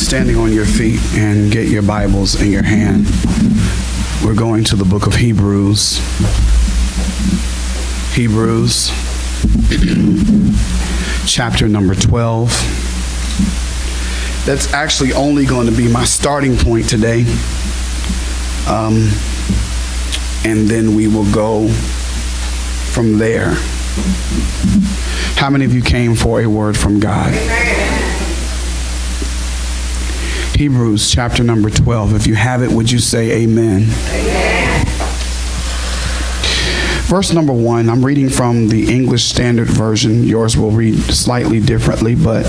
standing on your feet and get your Bibles in your hand? We're going to the book of Hebrews. Hebrews, chapter number 12. That's actually only going to be my starting point today. Um, and then we will go from there. How many of you came for a word from God? Hebrews chapter number 12. If you have it, would you say amen? amen? Verse number one, I'm reading from the English Standard Version. Yours will read slightly differently, but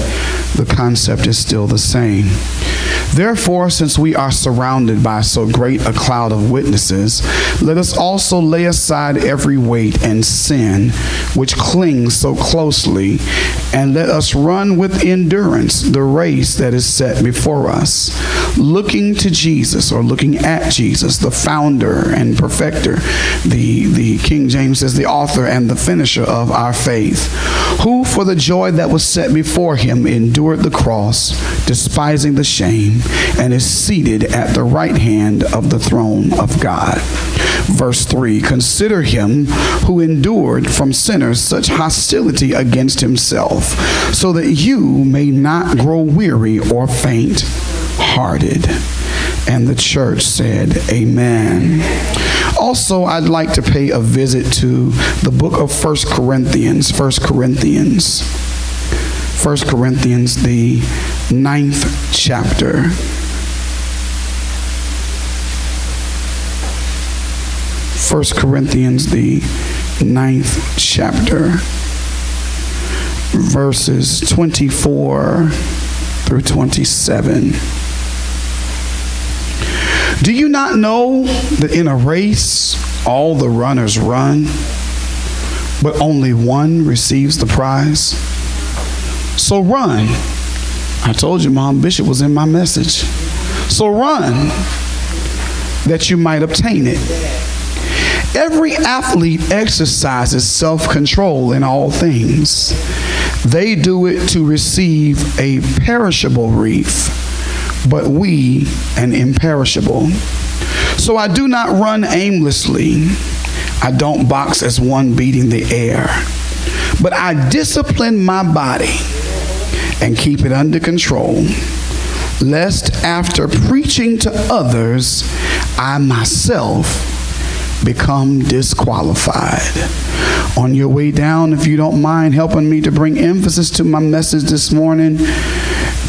the concept is still the same. Therefore, since we are surrounded by so great a cloud of witnesses, let us also lay aside every weight and sin which clings so closely, and let us run with endurance the race that is set before us, looking to Jesus or looking at Jesus, the founder and perfecter, the, the King James says, the author and the finisher of our faith, who for the joy that was set before him endured the cross, despising the shame and is seated at the right hand of the throne of God. Verse 3 Consider him who endured from sinners such hostility against himself, so that you may not grow weary or faint hearted. And the church said, Amen. Also, I'd like to pay a visit to the book of First Corinthians. First Corinthians. First Corinthians, the ninth chapter. First Corinthians, the ninth chapter, verses 24 through 27. Do you not know that in a race all the runners run, but only one receives the prize? So run. I told you, Mom Bishop was in my message. So run that you might obtain it. Every athlete exercises self control in all things. They do it to receive a perishable wreath, but we an imperishable. So I do not run aimlessly. I don't box as one beating the air, but I discipline my body and keep it under control, lest after preaching to others, I myself become disqualified. On your way down, if you don't mind helping me to bring emphasis to my message this morning,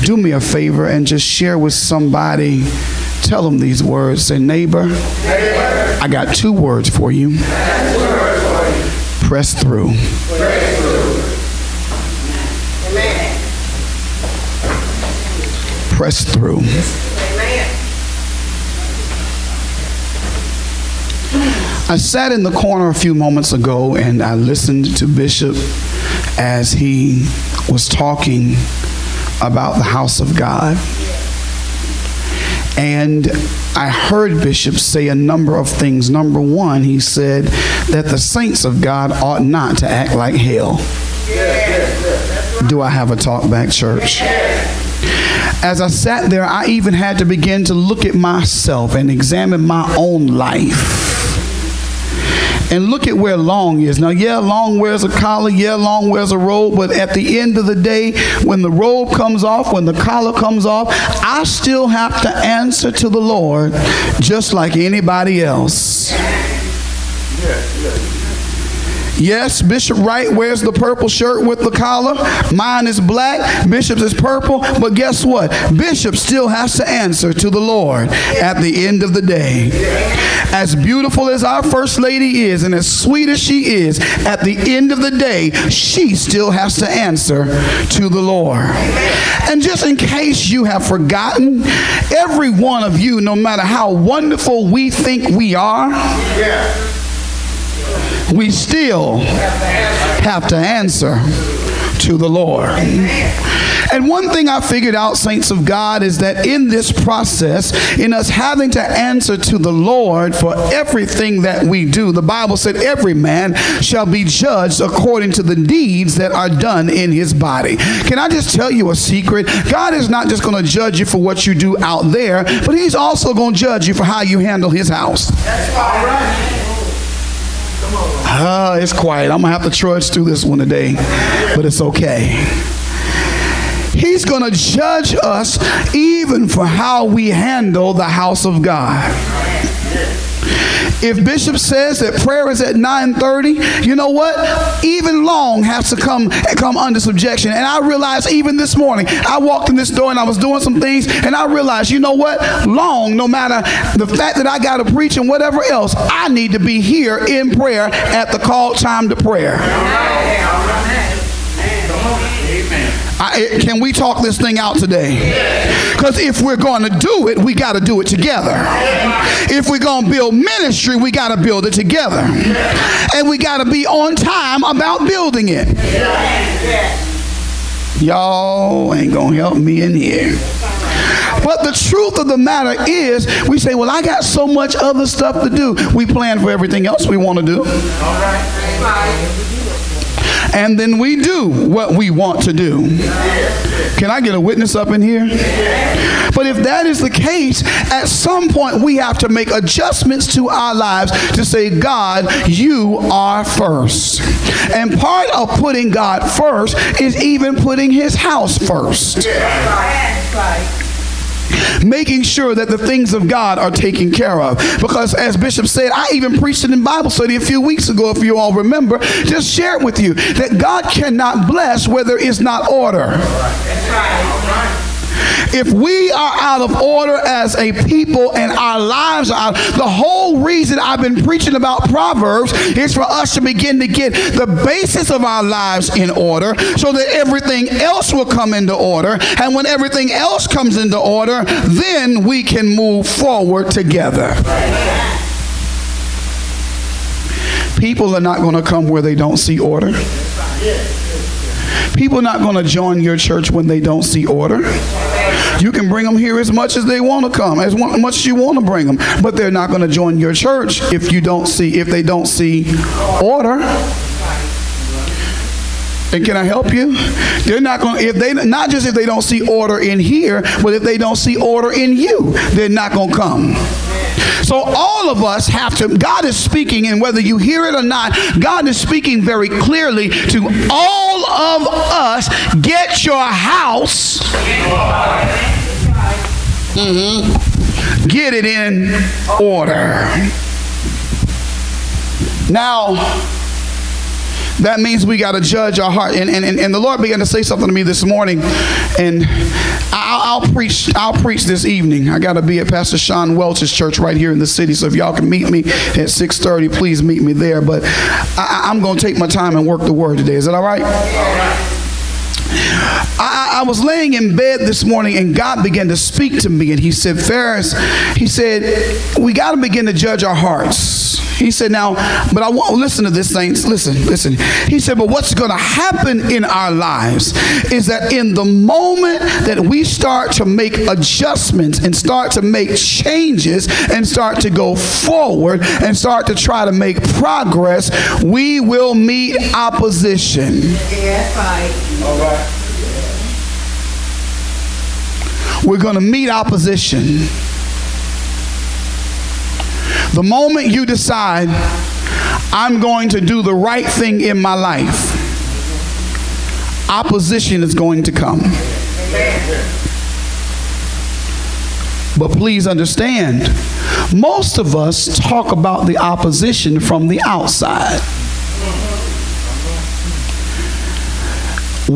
do me a favor and just share with somebody. Tell them these words. Say, neighbor. I got two words for you. Press through. Press through. I sat in the corner a few moments ago and I listened to Bishop as he was talking about the house of God. And I heard Bishop say a number of things. Number one, he said that the saints of God ought not to act like hell. Do I have a talk back, church? As I sat there, I even had to begin to look at myself and examine my own life and look at where long is. Now, yeah, long wears a collar, yeah, long wears a robe, but at the end of the day, when the robe comes off, when the collar comes off, I still have to answer to the Lord just like anybody else. Yes, Bishop Wright wears the purple shirt with the collar. Mine is black. Bishop's is purple. But guess what? Bishop still has to answer to the Lord at the end of the day. As beautiful as our First Lady is and as sweet as she is, at the end of the day, she still has to answer to the Lord. And just in case you have forgotten, every one of you, no matter how wonderful we think we are, yeah we still have to answer to the Lord. And one thing I figured out, saints of God, is that in this process, in us having to answer to the Lord for everything that we do, the Bible said every man shall be judged according to the deeds that are done in his body. Can I just tell you a secret? God is not just going to judge you for what you do out there, but he's also going to judge you for how you handle his house. That's. Uh, it's quiet. I'm going to have to trudge through this one today, but it's okay. He's going to judge us even for how we handle the house of God. If Bishop says that prayer is at 9:30, you know what? Even long has to come come under subjection. And I realized even this morning, I walked in this door and I was doing some things, and I realized, you know what? Long, no matter the fact that I got to preach and whatever else, I need to be here in prayer at the call time to prayer. I, can we talk this thing out today? Because if we're going to do it, we got to do it together. If we're going to build ministry, we got to build it together. And we got to be on time about building it. Y'all ain't going to help me in here. But the truth of the matter is, we say, well, I got so much other stuff to do. We plan for everything else we want to do. And then we do what we want to do. Can I get a witness up in here? But if that is the case, at some point we have to make adjustments to our lives to say, God, you are first. And part of putting God first is even putting his house first making sure that the things of God are taken care of. Because as Bishop said, I even preached it in Bible study a few weeks ago, if you all remember, just share it with you that God cannot bless where there is not order. That's right. If we are out of order as a people and our lives are out, the whole reason I've been preaching about Proverbs is for us to begin to get the basis of our lives in order so that everything else will come into order. And when everything else comes into order, then we can move forward together. People are not going to come where they don't see order. People are not going to join your church when they don't see order. You can bring them here as much as they want to come, as much as you want to bring them, but they're not going to join your church if you don't see if they don't see order. And can I help you? They're not going if they not just if they don't see order in here, but if they don't see order in you, they're not going to come. So all of us have to, God is speaking, and whether you hear it or not, God is speaking very clearly to all of us get your house. Mm-hmm, get it in order. Now, that means we got to judge our heart. And, and, and the Lord began to say something to me this morning, and I'll, I'll preach. I'll preach this evening. I got to be at Pastor Sean Welch's church right here in the city. So if y'all can meet me at 6:30, please meet me there. But I, I'm going to take my time and work the word today. Is that all right? All right. I, I, was laying in bed this morning and God began to speak to me and he said, Farris, he said, we got to begin to judge our hearts. He said, now, but I want listen to this, saints. Listen, listen. He said, but what's going to happen in our lives is that in the moment that we start to make adjustments and start to make changes and start to go forward and start to try to make progress, we will meet opposition. Yeah, right. All right. We're going to meet opposition. The moment you decide, I'm going to do the right thing in my life, opposition is going to come. But please understand, most of us talk about the opposition from the outside.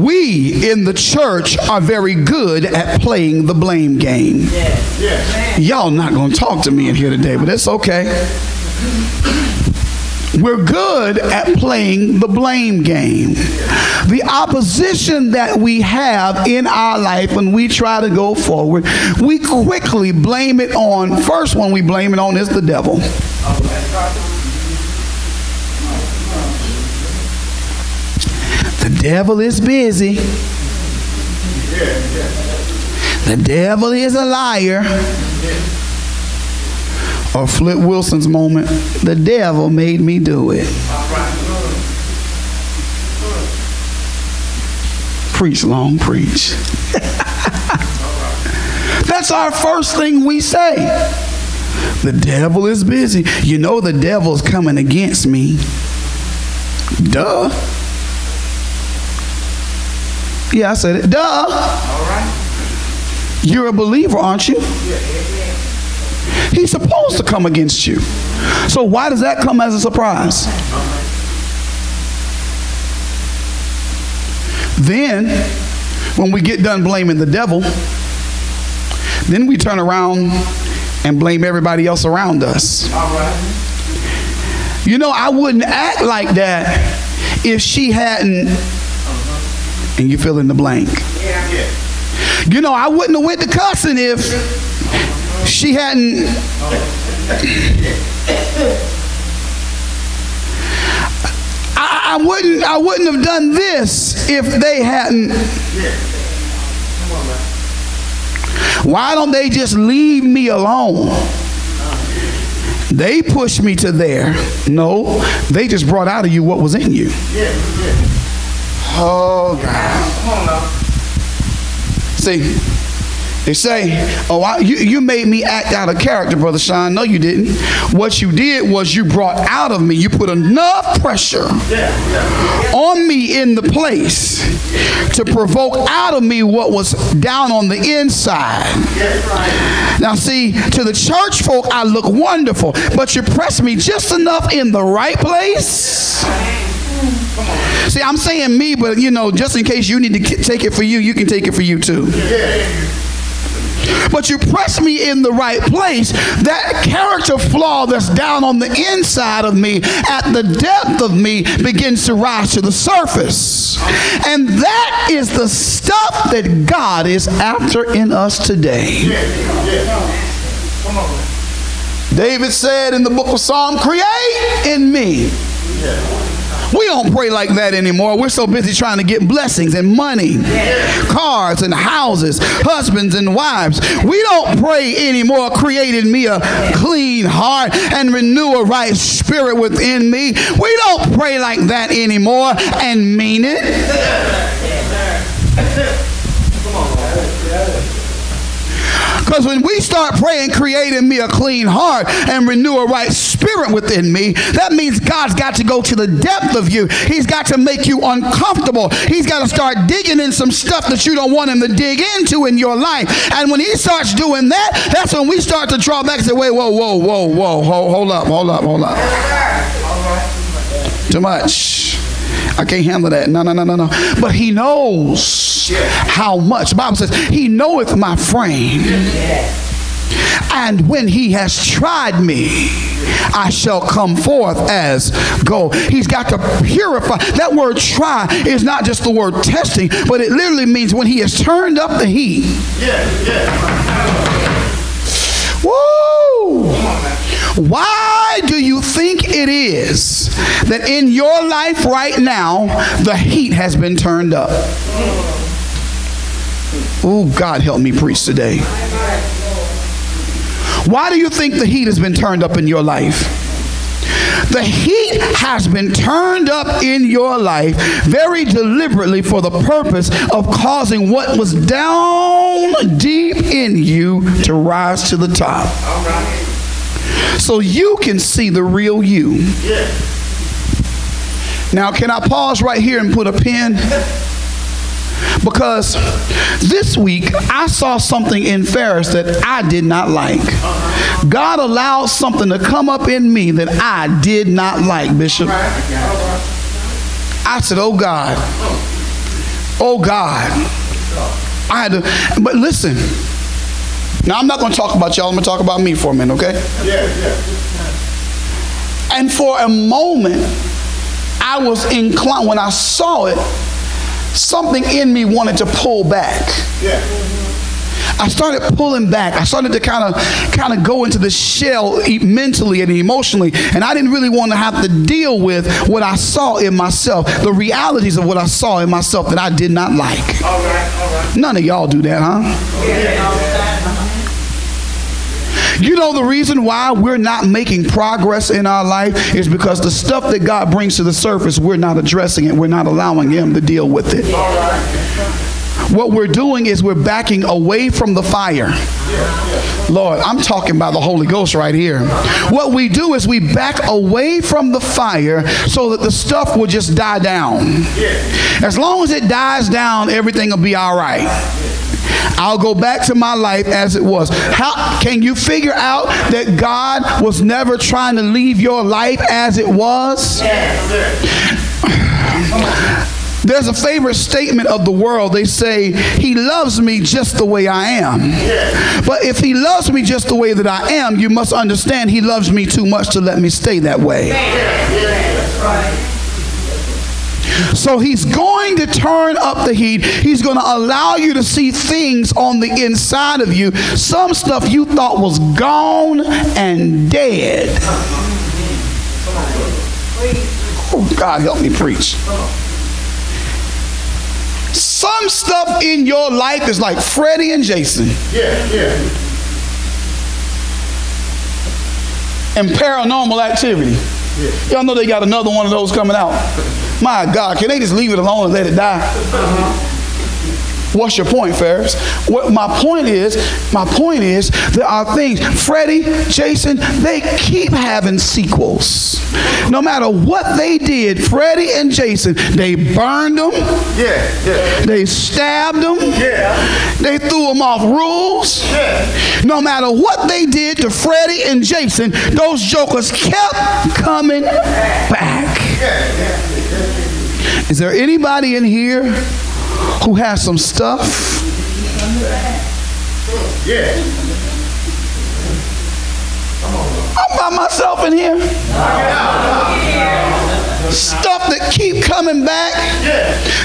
We in the church are very good at playing the blame game. Yes. Yes. Y'all not going to talk to me in here today, but it's okay. We're good at playing the blame game. The opposition that we have in our life when we try to go forward, we quickly blame it on. First one we blame it on is the devil. The devil is busy. The devil is a liar. Or Flip Wilson's moment, the devil made me do it. Preach long, preach. That's our first thing we say. The devil is busy. You know the devil's coming against me. Duh. Yeah, I said it. Duh. All right. You're a believer, aren't you? He's supposed to come against you. So why does that come as a surprise? Then, when we get done blaming the devil, then we turn around and blame everybody else around us. Alright. You know, I wouldn't act like that if she hadn't, and you fill in the blank. You know, I wouldn't have went to cussing if she hadn't. I, I wouldn't. I wouldn't have done this if they hadn't. Why don't they just leave me alone? They pushed me to there. No, they just brought out of you what was in you. Oh, God. See, they say, "Oh, I, you, you made me act out of character, brother Sean." No, you didn't. What you did was you brought out of me. You put enough pressure on me in the place to provoke out of me what was down on the inside. Now, see, to the church folk, I look wonderful, but you pressed me just enough in the right place. See, I'm saying me, but you know, just in case you need to take it for you, you can take it for you too but you press me in the right place, that character flaw that's down on the inside of me, at the depth of me, begins to rise to the surface. And that is the stuff that God is after in us today. David said in the book of Psalm, create in me. We don't pray like that anymore. We're so busy trying to get blessings and money, cars and houses, husbands and wives. We don't pray anymore. Created me a clean heart and renew a right spirit within me. We don't pray like that anymore and mean it. Because when we start praying, creating me a clean heart and renew a right spirit within me, that means God's got to go to the depth of you. He's got to make you uncomfortable. He's got to start digging in some stuff that you don't want him to dig into in your life. And when he starts doing that, that's when we start to draw back and say, wait, whoa, whoa, whoa, whoa, hold, hold up, hold up, hold up. Too much. I can't handle that. No, no, no, no, no. But he knows how much. The Bible says, He knoweth my frame. And when he has tried me, I shall come forth as gold. He's got to purify. That word try is not just the word testing, but it literally means when he has turned up the heat. Yeah, yeah. Why do you think it is that in your life right now the heat has been turned up? Oh, God help me preach today. Why do you think the heat has been turned up in your life? The heat has been turned up in your life very deliberately for the purpose of causing what was down deep in you to rise to the top. So you can see the real you. Yeah. Now, can I pause right here and put a pin? Because this week I saw something in Farris that I did not like. God allowed something to come up in me that I did not like, Bishop. I said, Oh God. Oh God. I had to, but listen. Now I'm not going to talk about y'all. I'm going to talk about me for a minute, okay? Yeah, yeah. And for a moment, I was inclined, when I saw it, something in me wanted to pull back. Yeah. I started pulling back. I started to kind of kind of go into the shell mentally and emotionally, and I didn't really want to have to deal with what I saw in myself, the realities of what I saw in myself that I did not like. All right, all right. None of y'all do that, huh? Yeah. You know the reason why we're not making progress in our life is because the stuff that God brings to the surface, we're not addressing it. We're not allowing Him to deal with it. What we're doing is we're backing away from the fire. Lord, I'm talking about the Holy Ghost right here. What we do is we back away from the fire so that the stuff will just die down. As long as it dies down, everything will be all right. I'll go back to my life as it was. How can you figure out that God was never trying to leave your life as it was? There's a favorite statement of the world. They say, He loves me just the way I am. But if He loves me just the way that I am, you must understand He loves me too much to let me stay that way. So he's going to turn up the heat. He's going to allow you to see things on the inside of you. Some stuff you thought was gone and dead. Oh, God, help me preach. Some stuff in your life is like Freddy and Jason. Yeah, yeah. And paranormal activity. Y'all know they got another one of those coming out. My God, can they just leave it alone and let it die? What's your point, Farris? What my point is, my point is, there are things. Freddy, Jason, they keep having sequels. No matter what they did, Freddy and Jason, they burned them. Yeah, yeah. They stabbed them. Yeah. They threw them off rules. Yeah. No matter what they did to Freddy and Jason, those jokers kept coming back. Yeah, yeah. Is there anybody in here who has some stuff? Yeah. I'm by myself in here. Stuff that keep coming back.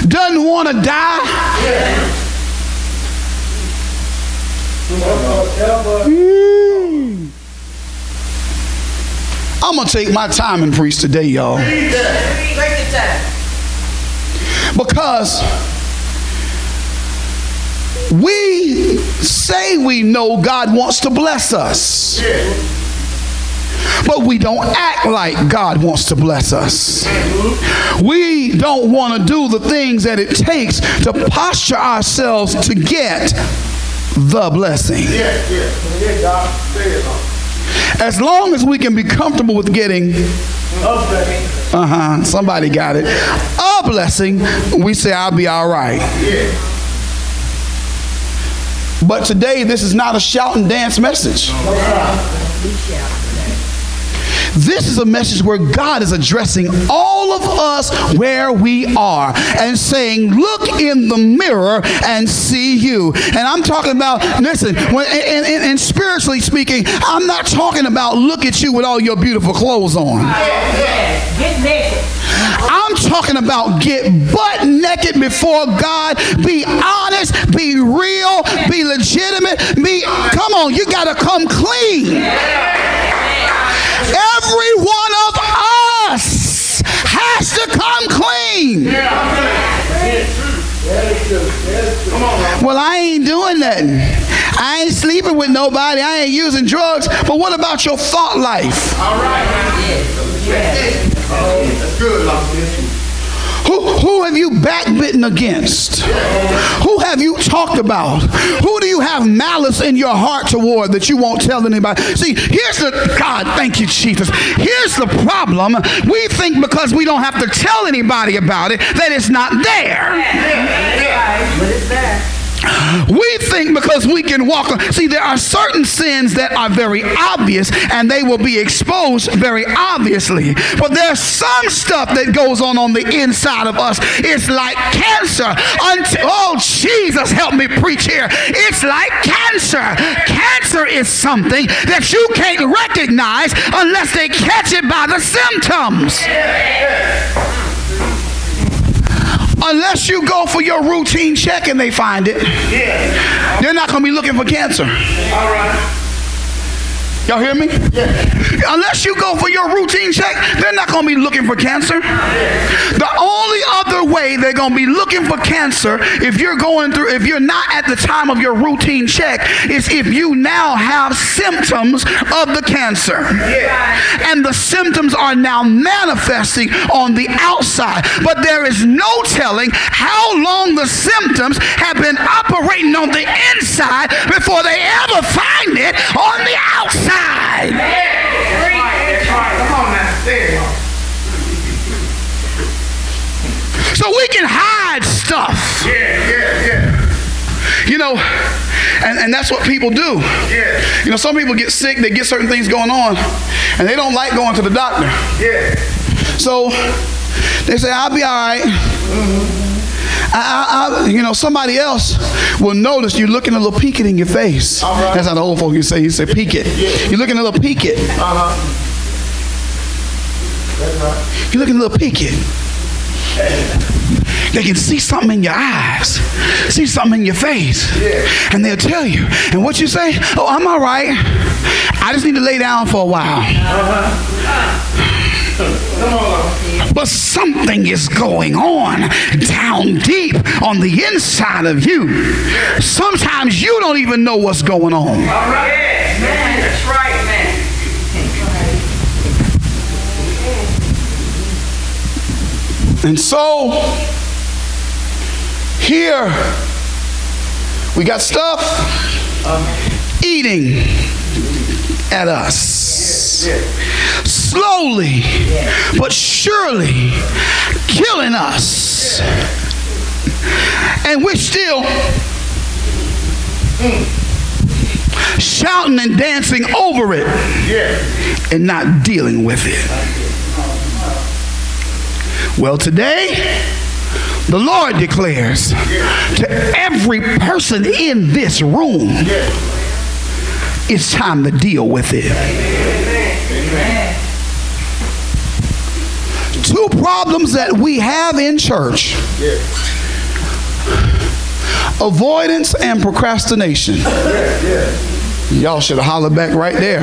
Doesn't want to die. Mm. I'm gonna take my time and preach today, y'all. Take the time. Because we say we know God wants to bless us. But we don't act like God wants to bless us. We don't want to do the things that it takes to posture ourselves to get the blessing. As long as we can be comfortable with getting uh huh. Somebody got it. A blessing, we say, I'll be all right. But today, this is not a shout and dance message. This is a message where God is addressing all of us where we are and saying, Look in the mirror and see you. And I'm talking about, listen, when, and, and, and spiritually speaking, I'm not talking about look at you with all your beautiful clothes on. Get naked. I'm talking about get butt naked before God. Be honest, be real, be legitimate. Be come on, you gotta come clean. Every one of us has to come clean. Well, I ain't doing nothing. I ain't sleeping with nobody. I ain't using drugs. But what about your thought life? Who, who have you backbitten against? Talked about? Who do you have malice in your heart toward that you won't tell anybody? See, here's the God, thank you, Jesus. Here's the problem. We think because we don't have to tell anybody about it that it's not there. But it's there. We think because we can walk. See, there are certain sins that are very obvious and they will be exposed very obviously. But there's some stuff that goes on on the inside of us. It's like cancer. Until, oh, Jesus, help me preach here. It's like cancer. Cancer is something that you can't recognize unless they catch it by the symptoms. Unless you go for your routine check and they find it, Yeah. they're not going to be looking for cancer. All right. Y'all hear me? Unless you go for your routine check, they're not going to be looking for cancer. The only other way they're going to be looking for cancer if you're going through, if you're not at the time of your routine check, is if you now have symptoms of the cancer. Yeah. And the symptoms are now manifesting on the outside. But there is no telling how long the symptoms have been operating on the inside before they ever find it on the outside. There. So we can hide stuff, Yeah, yeah, yeah. you know, and, and that's what people do. Yeah. You know, some people get sick, they get certain things going on, and they don't like going to the doctor. Yeah. So they say, I'll be all right. I, I, I, you know, somebody else will notice you looking a little peaked in your face. Right. That's how the old folks to say. You say peaked. You're looking a little peaked. Uh-huh. Right. You're looking a little peaked. They can see something in your eyes, see something in your face, Yeah. and they'll tell you. And what you say? Oh, I'm all right. I just need to lay down for a while. On. But something is going on down deep on the inside of you. Sometimes you don't even know what's going on. And so, here, we got stuff eating at us. Slowly, but surely killing us. And we're still shouting and dancing over it and not dealing with it. Well, today, the Lord declares to every person in this room, it's time to deal with it. Two problems that we have in church avoidance and procrastination. Y'all should have hollered back right there.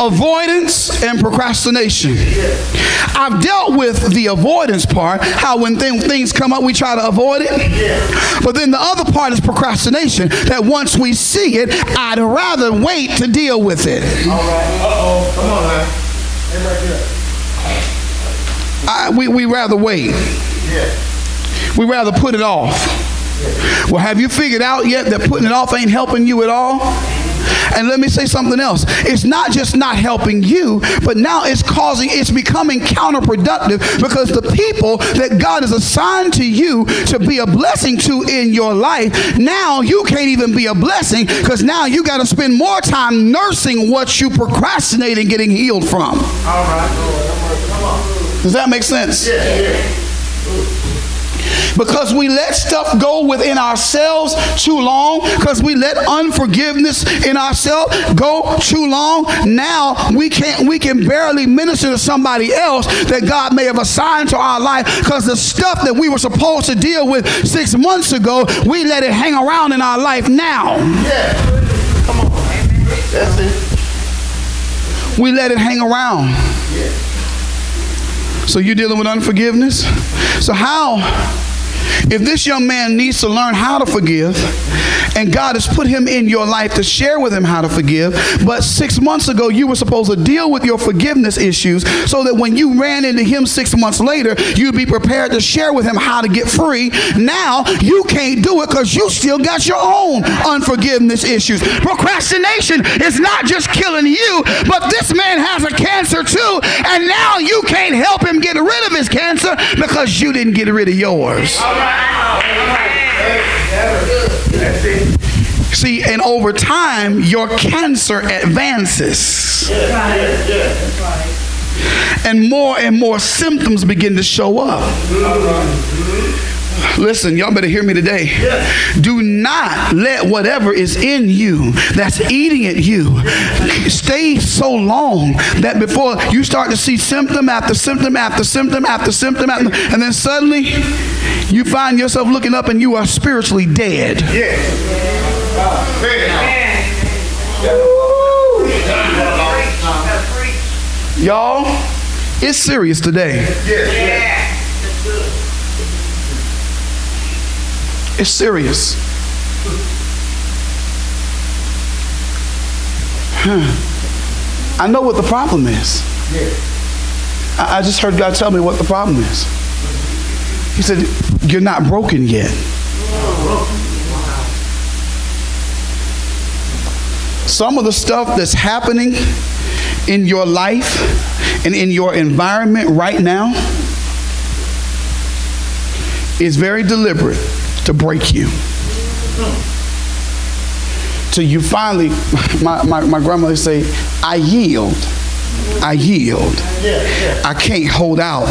Avoidance and procrastination. I've dealt with the avoidance part, how when th- things come up, we try to avoid it. But then the other part is procrastination, that once we see it, I'd rather wait to deal with it. All right. Uh-oh. Come on. Hey, right. I, we, we rather wait. Yeah. We rather put it off. Well, have you figured out yet that putting it off ain't helping you at all? And let me say something else. It's not just not helping you, but now it's causing, it's becoming counterproductive because the people that God has assigned to you to be a blessing to in your life, now you can't even be a blessing because now you got to spend more time nursing what you procrastinate and getting healed from. All right. Does that make sense? Yeah, yeah. because we let stuff go within ourselves too long, because we let unforgiveness in ourselves go too long. Now we can't we can barely minister to somebody else that God may have assigned to our life because the stuff that we were supposed to deal with six months ago, we let it hang around in our life now. Yeah. Come on. That's it. We let it hang around. So you're dealing with unforgiveness? So how if this young man needs to learn how to forgive, and God has put him in your life to share with him how to forgive, but six months ago you were supposed to deal with your forgiveness issues so that when you ran into him six months later, you'd be prepared to share with him how to get free. Now you can't do it because you still got your own unforgiveness issues. Procrastination is not just killing you, but this man has a cancer too, and now you can't help him get rid of his cancer because you didn't get rid of yours. See, and over time, your cancer advances. And more and more symptoms begin to show up. Listen, y'all better hear me today. Do not let whatever is in you that's eating at you stay so long that before you start to see symptom after symptom after symptom after symptom after, and then suddenly you find yourself looking up and you are spiritually dead. Y'all, it's serious today. Yeah. It's serious. Huh. I know what the problem is. I, I just heard God tell me what the problem is. He said, You're not broken yet. Some of the stuff that's happening in your life and in your environment right now is very deliberate to break you. Till you finally, my, my, my grandmother say, I yield. I yield. I can't hold out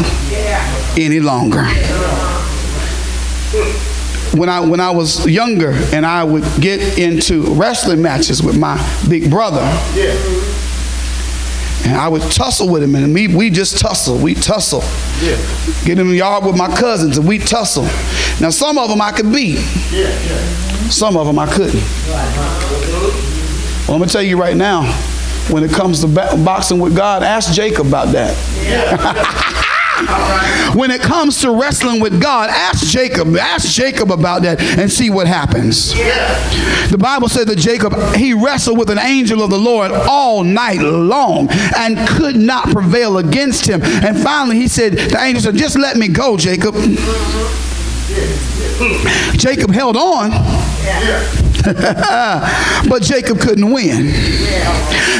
any longer. When I when I was younger and I would get into wrestling matches with my big brother. And I would tussle with him, and we, we just tussle. We tussle. Yeah. Get in the yard with my cousins, and we tussle. Now, some of them I could beat. Some of them I couldn't. Well, I'm going to tell you right now, when it comes to boxing with God, ask Jacob about that. when it comes to wrestling with God, ask Jacob, ask Jacob about that and see what happens. The Bible said that Jacob, he wrestled with an angel of the Lord all night long and could not prevail against him. And finally he said, the angel said, just let me go, Jacob. Jacob held on. but Jacob couldn't win.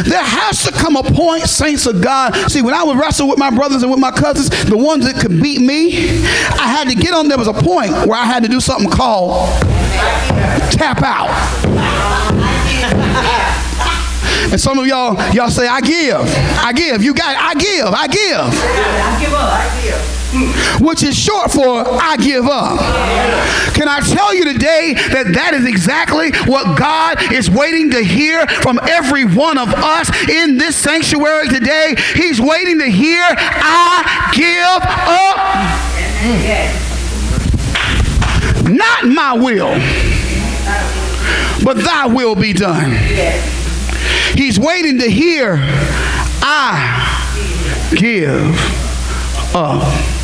There has to come a point, saints of God. See, when I would wrestle with my brothers and with my cousins, the ones that could beat me, I had to get on. There was a point where I had to do something called tap out. And some of y'all, y'all say, I give. I give. You got it. I give. I give. I give up. I give. Which is short for I give up. Can I tell you today that that is exactly what God is waiting to hear from every one of us in this sanctuary today? He's waiting to hear I give up. Not my will, but thy will be done. He's waiting to hear I give up.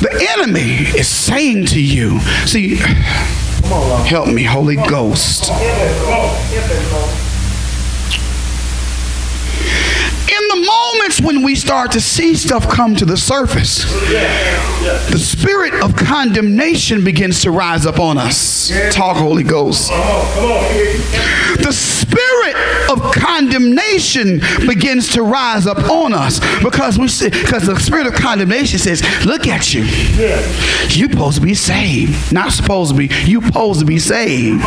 The enemy is saying to you, see, help me, Holy Ghost. In the moments when we start to see stuff come to the surface, the spirit of condemnation begins to rise up on us. Talk, Holy Ghost. The spirit of condemnation begins to rise up on us because we see, because the spirit of condemnation says, "Look at you. You supposed to be saved, not supposed to be. You supposed to be saved.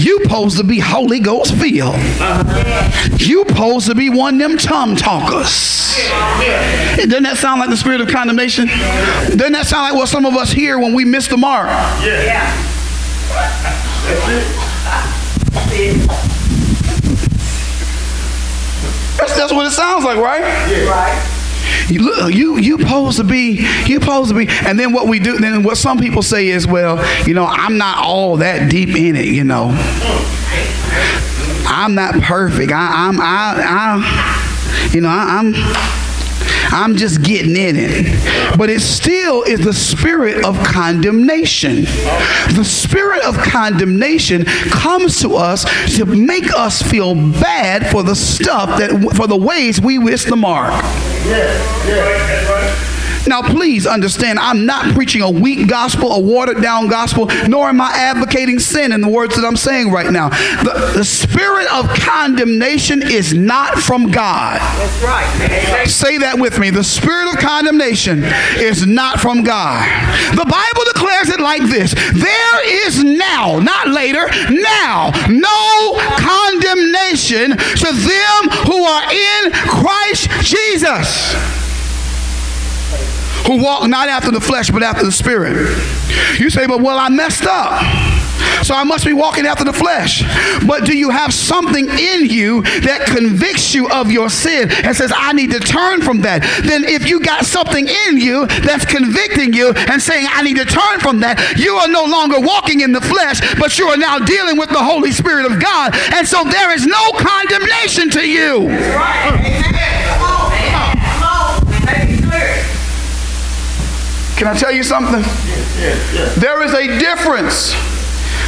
You supposed to be Holy Ghost filled. You supposed to be one them tongue talkers." Doesn't that sound like the spirit of condemnation? Doesn't that sound like what some of us hear when we miss the mark? Yeah. That's, that's what it sounds like, right? Right. You, you you supposed to be you supposed to be, and then what we do, then what some people say is, well, you know, I'm not all that deep in it, you know. I'm not perfect. I, I'm I, I you know I, I'm. I'm just getting in it. But it still is the spirit of condemnation. The spirit of condemnation comes to us to make us feel bad for the stuff that for the ways we miss the mark. Now, please understand, I'm not preaching a weak gospel, a watered down gospel, nor am I advocating sin in the words that I'm saying right now. The, the spirit of condemnation is not from God. That's right. Say that with me. The spirit of condemnation is not from God. The Bible declares it like this There is now, not later, now, no condemnation to them who are in Christ Jesus. Who walk not after the flesh, but after the spirit. You say, but well, I messed up. So I must be walking after the flesh. But do you have something in you that convicts you of your sin and says, I need to turn from that? Then if you got something in you that's convicting you and saying, I need to turn from that, you are no longer walking in the flesh, but you are now dealing with the Holy Spirit of God. And so there is no condemnation to you. Can I tell you something? Yes, yes, yes. There is a difference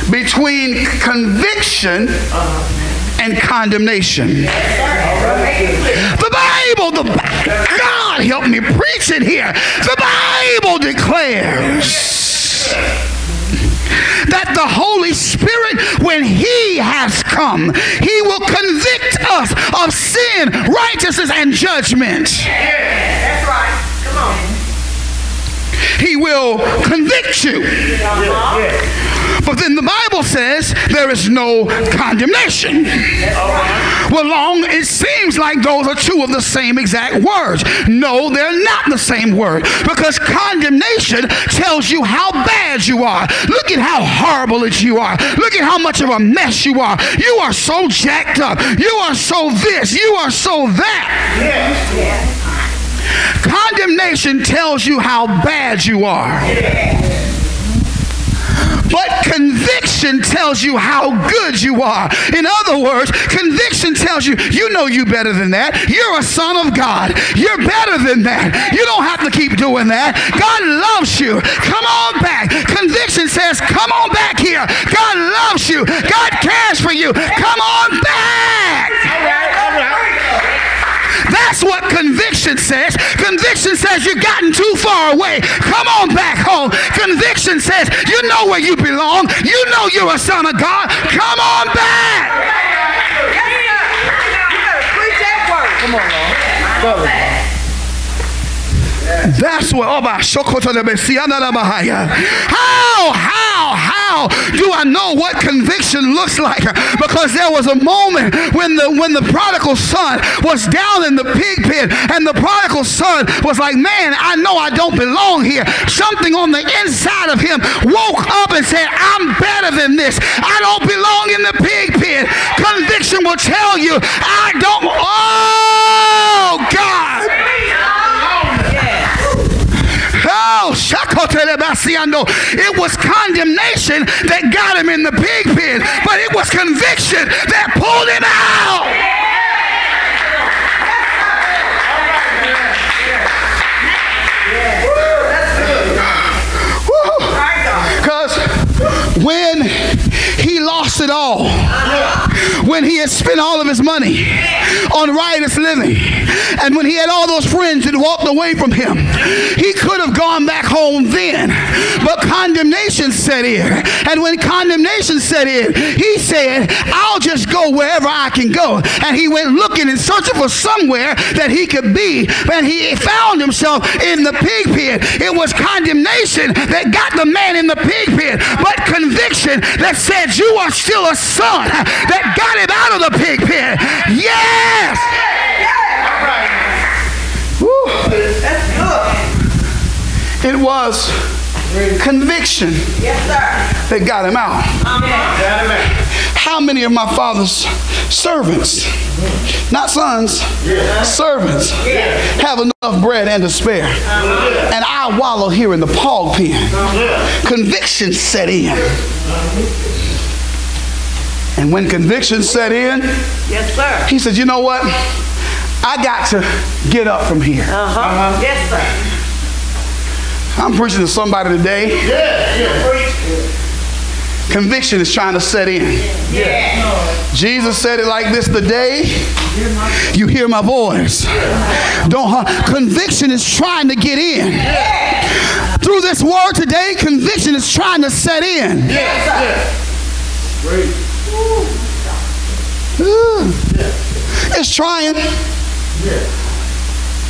between conviction and condemnation. The Bible, the God help me preach it here. The Bible declares that the Holy Spirit, when He has come, He will convict us of sin, righteousness, and judgment. That's right. Come on. He will convict you. But then the Bible says there is no condemnation. Well, Long it seems like those are two of the same exact words. No, they're not the same word because condemnation tells you how bad you are. Look at how horrible it you are. Look at how much of a mess you are. You are so jacked up. You are so this. You are so that. Condemnation tells you how bad you are. But conviction tells you how good you are. In other words, conviction tells you, you know you better than that. You're a son of God. You're better than that. You don't have to keep doing that. God loves you. Come on back. Conviction says, come on back here. God loves you. God cares for you. Come on back. All right, all right. That's what conviction says you've gotten too far away. Come on back home. Conviction says you know where you belong. You know you're a son of God. Come on back. Come on, Lord. That's what. Oh, my da. How, how, how do I know what conviction looks like? Because there was a moment when the when the prodigal son was down in the pig pit, and the prodigal son was like, "Man, I know I don't belong here." Something on the inside of him woke up and said, "I'm better than this. I don't belong in the pig pit." Conviction will tell you, "I don't." Oh God. Oh. It was condemnation that got him in the pig pen, but it was conviction that pulled him out. Because when he lost it all, when he had spent all of his money on riotous living, and when he had all those friends that walked away from him, he could have gone back home then. But condemnation set in. And when condemnation set in, he said, I'll just go wherever I can go. And he went looking and searching for somewhere that he could be. And he found himself in the pig pit. It was condemnation that got the man in the pig pit, but conviction that said, You are still a son that got him out of the pig pit. Yes! It was conviction Yes, sir. that got him out. Amen. How many of my father's servants, not sons, servants, have enough bread and to spare? And I wallow here in the pog pen. Conviction set in. And when conviction set in, Yes, sir. he said, You know what? I got to get up from here. Uh-huh. Yes, sir. I'm preaching to somebody today. Conviction is trying to set in. Yeah. Jesus said it like this the day you hear my voice. Don't conviction is trying to get in. Through this word today, conviction is trying to set in. It's trying.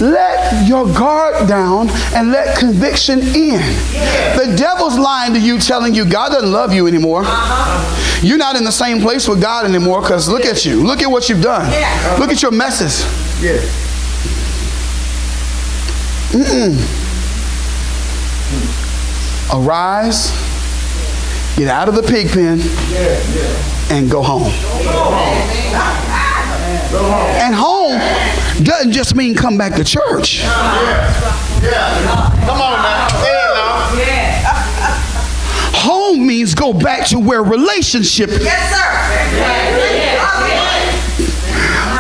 Let your guard down and let conviction in. The devil's lying to you, telling you God doesn't love you anymore. You're not in the same place with God anymore because look at you. Look at what you've done. Look at your messes. Yeah. Arise, get out of the pig pen, and go home. And home doesn't just mean come back to church. Yeah. Yeah. Come on now. Say it now. Home means go back to where relationship. Yes, sir.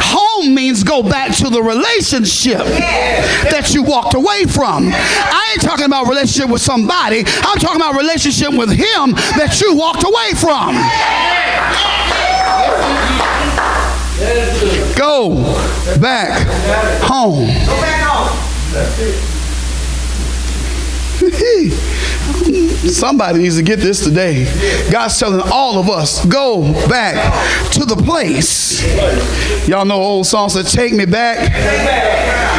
Home means go back to the relationship that you walked away from. I ain't talking about relationship with somebody. I'm talking about relationship with him that you walked away from. Go back home. Somebody needs to get this today. God's telling all of us, go back to the place. Y'all know old song said, Take me back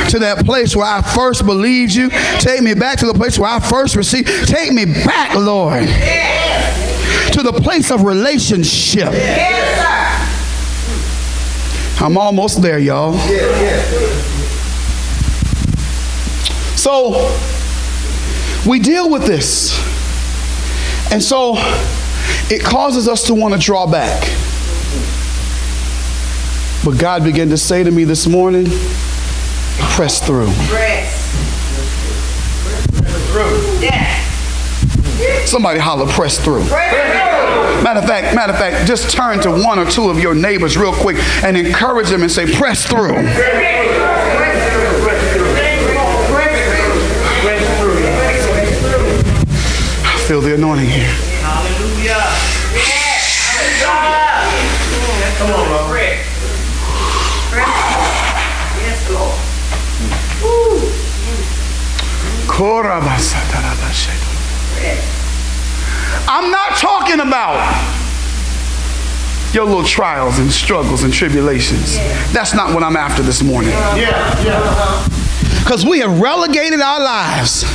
to that place where I first believed you. Take me back to the place where I first received. Take me back, Lord, to the place of relationship. I'm almost there, y'all. So we deal with this. And so it causes us to want to draw back. But God began to say to me this morning, press through. Press. Yes. Somebody holler, press through. Press through. Matter of fact, matter of fact, just turn to one or two of your neighbors real quick and encourage them and say, press through. I feel the anointing here. Hallelujah. Come on, Lord. Yes, Lord. I'm not talking about your little trials and struggles and tribulations. That's not what I'm after this morning. Yeah, yeah. Because we have relegated our lives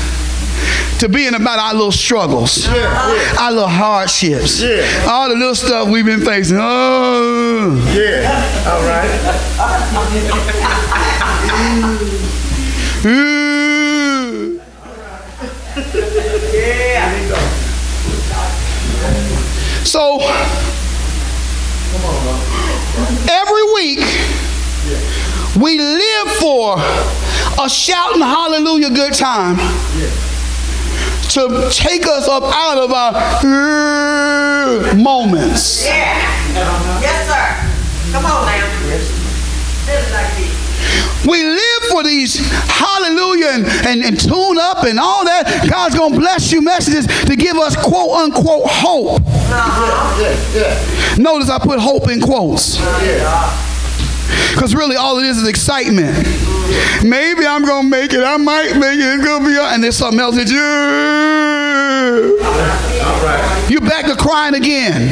to being about our little struggles, our little hardships, Yeah. all the little stuff we've been facing. Oh, Yeah. All right. So, every week, we live for a shouting hallelujah good time to take us up out of our moments. Yeah. Yes, sir. Come on now. Live it like this. We live for these hallelujah and, and, and tune up and all that. God's going to bless you messages to give us quote unquote hope. Notice I put hope in quotes. Because really all it is is excitement. Maybe I'm going to make it. I might make it. It's going to be, and there's something else that you. You're back to crying again.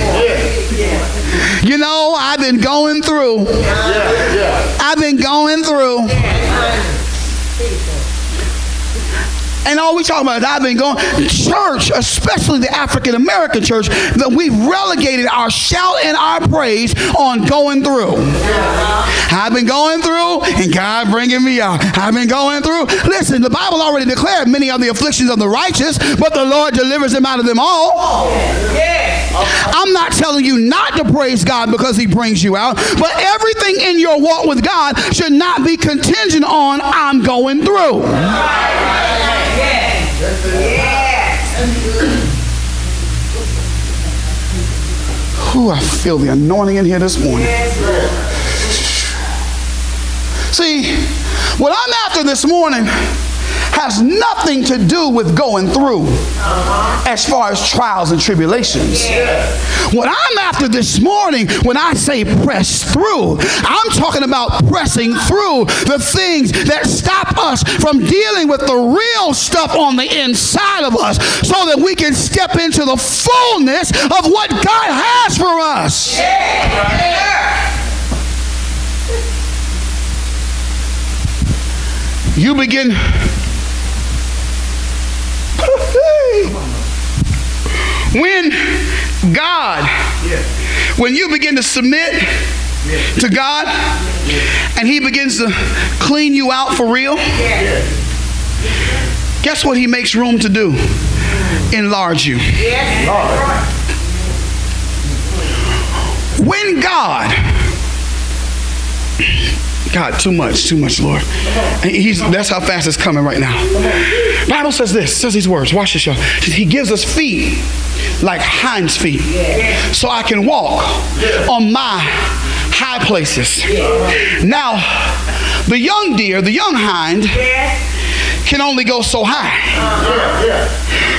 You know, I've been going through. Yeah. I've been going through. And all we talk about is I've been going church, especially the African American church, that we've relegated our shout and our praise on going through. I've been going through, and God bringing me out. I've been going through. Listen, the Bible already declared many are the afflictions of the righteous, but the Lord delivers them out of them all. I'm not telling you not to praise God because He brings you out, but everything in your walk with God should not be contingent on I'm going through. Yes. Ooh, I feel the anointing in here this morning. See, what I'm after this morning has nothing to do with going through as far as trials and tribulations. What I'm after this morning when I say press through, I'm talking about pressing through the things that stop us from dealing with the real stuff on the inside of us so that we can step into the fullness of what God has for us. You begin when God, when you begin to submit to God and He begins to clean you out for real, guess what He makes room to do? enlarge you. When God, God, too much, too much, Lord. And he's, that's how fast it's coming right now. Bible says this, says these words. Watch this, y'all. He gives us feet like hinds feet, so I can walk on my high places. Now, the young deer, the young hind, can only go so high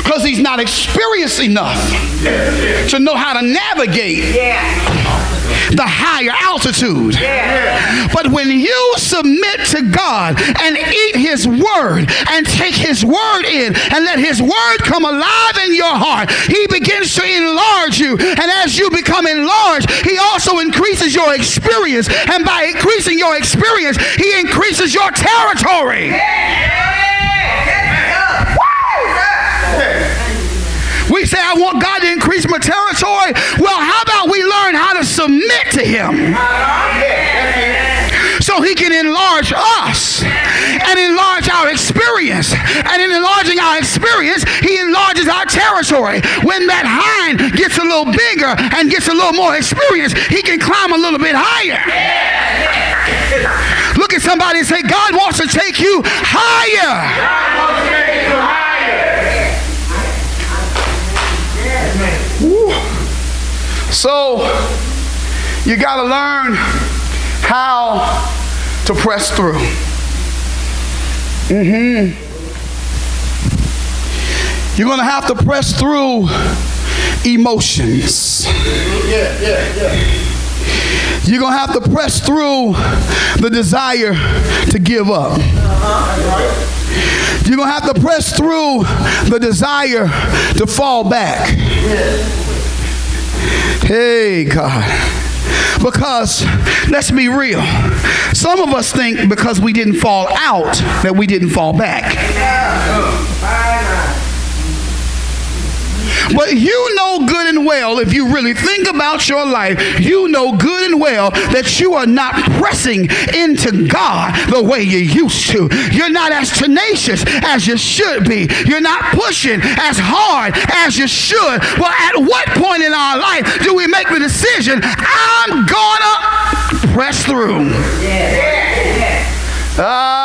because he's not experienced enough to know how to navigate the higher altitude. But when you submit to God and eat His Word and take His Word in and let His Word come alive in your heart, He begins to enlarge you. And as you become enlarged, He also increases your experience. And by increasing your experience, He increases your territory. We say, I want God increase my territory. Well, how about we learn how to submit to Him? So He can enlarge us and enlarge our experience. And in enlarging our experience, He enlarges our territory. When that hind gets a little bigger and gets a little more experience, he can climb a little bit higher. Look at somebody and say, God wants to take you higher. So you got to learn how to press through. Mm-hmm. You're going to have to press through emotions. Yeah, yeah, yeah. You're going to have to press through the desire to give up. You're going to have to press through the desire to fall back. Hey, God. Because let's be real. Some of us think because we didn't fall out that we didn't fall back. But you know good and well, if you really think about your life, you know good and well that you are not pressing into God the way you used to. You're not as tenacious as you should be. You're not pushing as hard as you should. Well, at what point in our life do we make the decision, I'm gonna press through? Ah, God,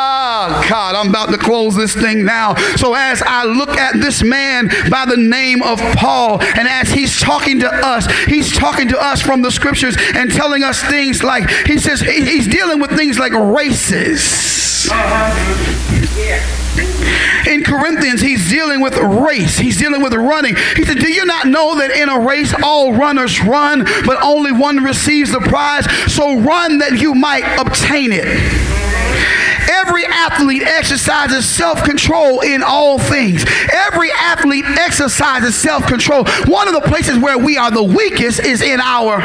I'm about to close this thing now. So, as I look at this man by the name of Paul, and as he's talking to us, he's talking to us from the scriptures and telling us things like, he says, he's dealing with things like races. In Corinthians, he's dealing with race. He's dealing with running. He said, Do you not know that in a race all runners run, but only one receives the prize? So run that you might obtain it. Every athlete exercises self control in all things. Every athlete exercises self control. One of the places where we are the weakest is in our.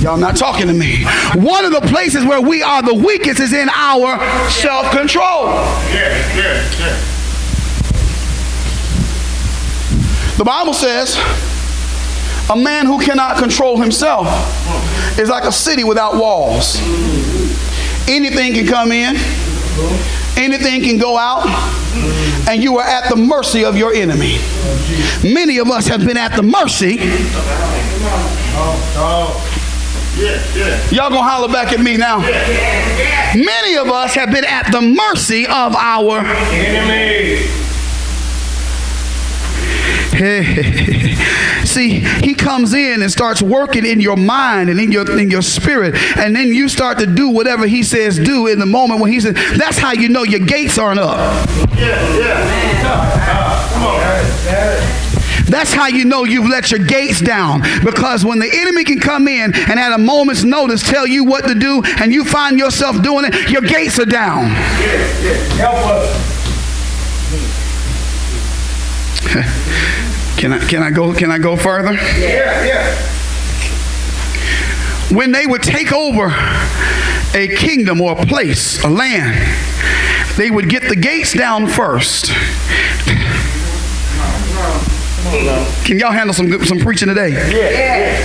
Y'all not talking to me. One of the places where we are the weakest is in our self control. Yeah, yeah, yeah. The Bible says a man who cannot control himself is like a city without walls. Anything can come in, anything can go out, and you are at the mercy of your enemy. Many of us have been at the mercy. Y'all gonna holler back at me now. Many of us have been at the mercy of our Enemy. See, he comes in and starts working in your mind and in your in your spirit, and then you start to do whatever he says do in the moment when he says. That's how you know your gates aren't up. Yeah, yeah. Come on. That's how you know you've let your gates down. Because when the enemy can come in and at a moment's notice tell you what to do, and you find yourself doing it, your gates are down. Yes, Help us. Can I can I go can I go further? Yeah, yeah. when they would take over a kingdom or a place, a land, they would get the gates down first. Can y'all handle some some preaching today? Yeah.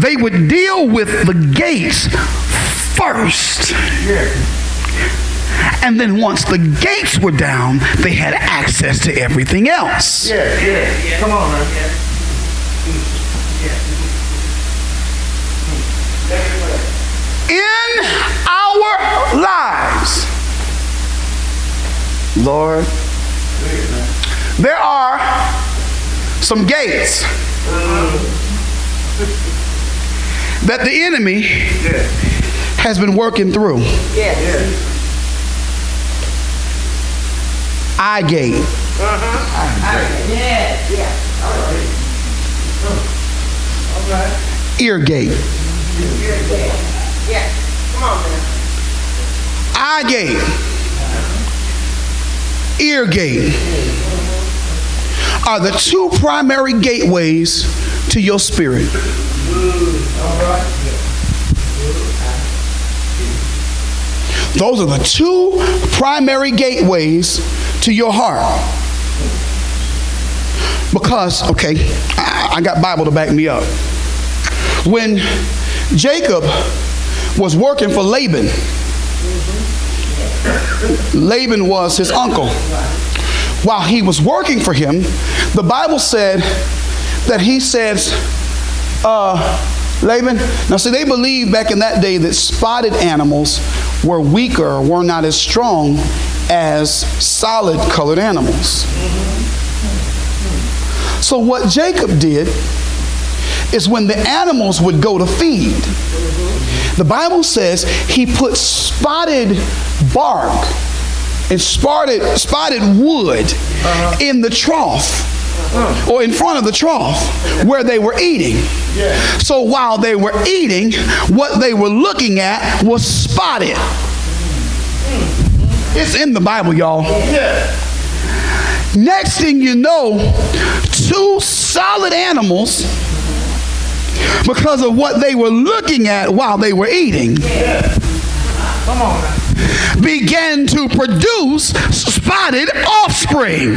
They would deal with the gates first. And then once the gates were down, they had access to everything else. Yeah, yeah. yeah. Come on, man. In our lives, Lord, there are some gates that the enemy has been working through. Yes. Eye gate. Yes. ear gate, Yes. Come on, man. eye gate, ear gate are the two primary gateways to your spirit. Those are the two primary gateways to your heart. Because, okay, I, I got Bible to back me up. When Jacob was working for Laban, Laban was his uncle. While he was working for him, the Bible said that he says, uh, Laban, now see, they believed back in that day that spotted animals were weaker, were not as strong as solid colored animals. So, what Jacob did is when the animals would go to feed, the Bible says he put spotted bark and spotted, spotted wood uh-huh. in the trough uh-huh. or in front of the trough where they were eating. So while they were eating, what they were looking at was spotted. It's in the Bible, y'all. Next thing you know, two solid animals, because of what they were looking at while they were eating, Come on began to produce spotted offspring.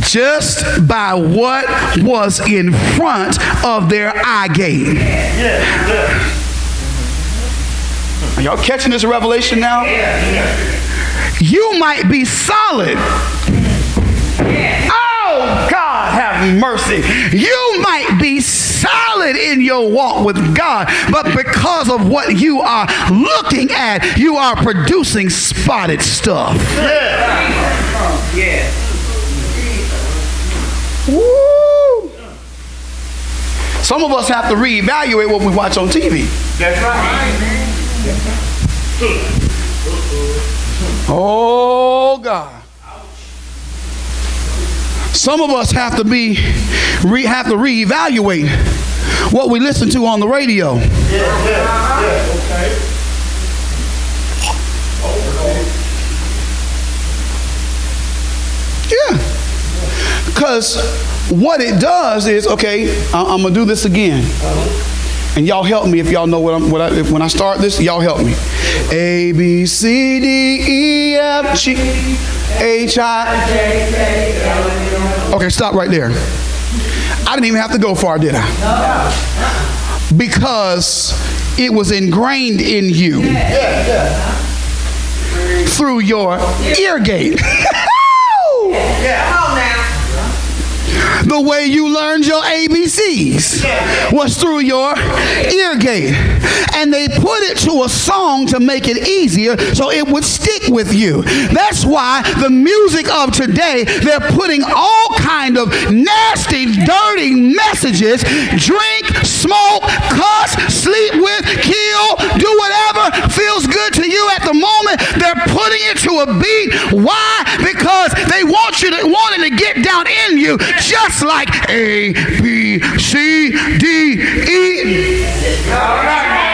Just by what was in front of their eye gate. Are y'all catching this revelation now? You might be solid. Oh, God, have mercy. You might be solid in your walk with God, but because of what you are looking at, you are producing spotted stuff. Yes. Woo! Some of us have to reevaluate what we watch on TV. That's right. Oh God. Some of us have to be re, have to reevaluate what we listen to on the radio. Yeah, yeah, yeah. Okay. Yeah. Because what it does is, okay, I, am gonna do this again, and y'all help me if y'all know what I'm. What I, if, when I start this, y'all help me. A B C D E F G H I. Okay, stop right there. I didn't even have to go far, did I? Because it was ingrained in you through your ear gate. The way you learned your ABCs was through your ear gate. And they put it to a song to make it easier so it would stick with you. That's why the music of today, they're putting all kind of nasty, dirty messages, drink, smoke, cuss, sleep with, kill, do whatever feels good to you at the moment. They're putting it to a beat. Why? Because they want you to want it to get down in you, just like A, B, C, D, E. All right.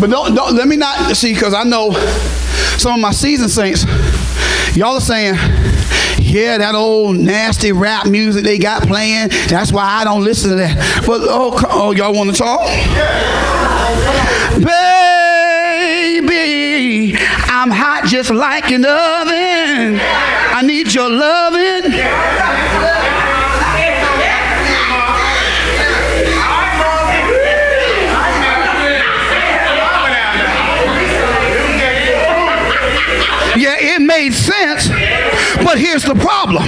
But don't, don't let me not see because I know some of my seasoned saints, y'all are saying, yeah, that old nasty rap music they got playing. That's why I don't listen to that. But oh, oh y'all want to talk? Baby, I'm hot just like an oven. I need your loving. Yeah, But here's the problem.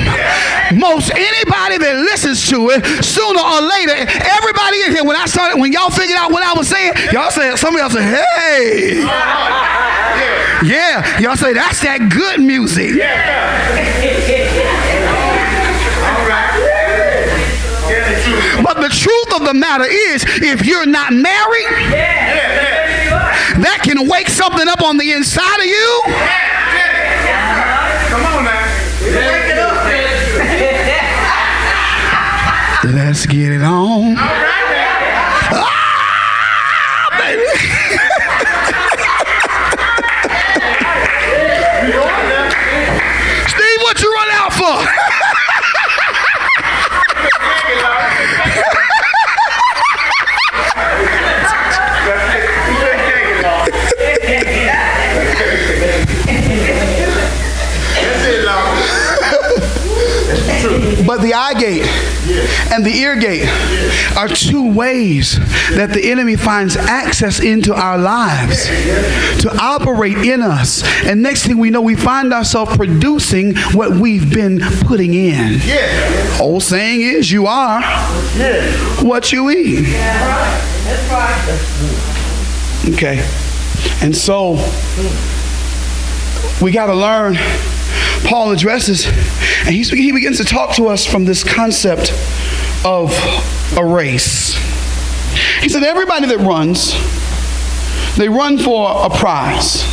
Most anybody that listens to it, sooner or later, everybody in here, when I started, when y'all figured out what I was saying, y'all said, some of y'all said, hey. Yeah, y'all say that's that good music. But the truth of the matter is, if you're not married, that can wake something up on the inside of you. Let's get it on. All right now. Ah, baby. Steve, what you run out for? But the eye gate and the ear gate are two ways that the enemy finds access into our lives to operate in us. And next thing we know, we find ourselves producing what we've been putting in. Yeah. Old saying is, you are Yeah. what you eat. That's right. Okay. And so we got to learn. Paul addresses, and he's, he begins to talk to us from this concept of a race. He said, Everybody that runs, they run for a prize.